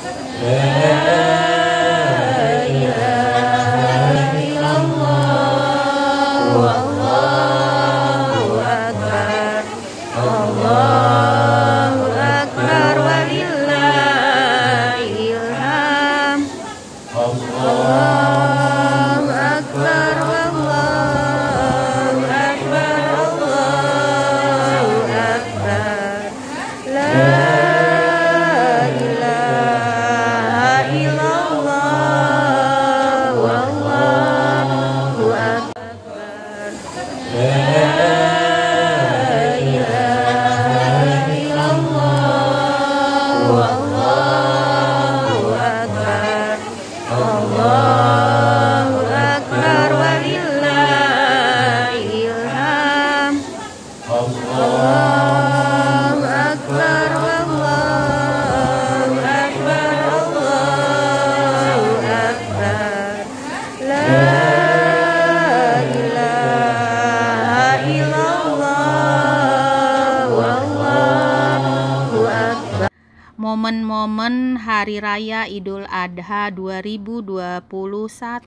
Allahu Allahu Momen-momen Hari Raya Idul Adha 2021